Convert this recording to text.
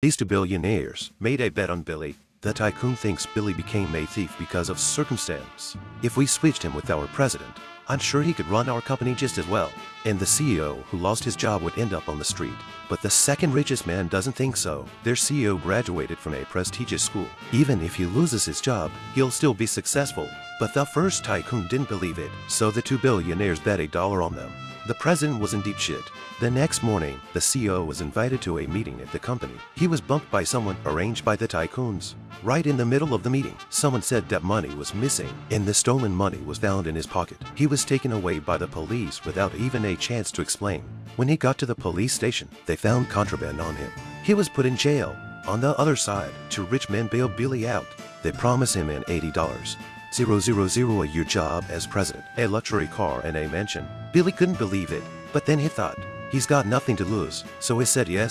These two billionaires made a bet on Billy. The tycoon thinks Billy became a thief because of circumstance. If we switched him with our president, I'm sure he could run our company just as well. And the CEO who lost his job would end up on the street. But the second richest man doesn't think so. Their CEO graduated from a prestigious school. Even if he loses his job, he'll still be successful. But the first tycoon didn't believe it, so the two billionaires bet a dollar on them. The president was in deep shit. The next morning, the CEO was invited to a meeting at the company. He was bumped by someone arranged by the tycoons. Right in the middle of the meeting, someone said that money was missing, and the stolen money was found in his pocket. He was taken away by the police without even a chance to explain. When he got to the police station, they found contraband on him. He was put in jail. On the other side, two rich men bailed Billy out. They promised him an $80. 000 a year job as president, a luxury car, and a mansion. Billy couldn't believe it, but then he thought, he's got nothing to lose, so he said yes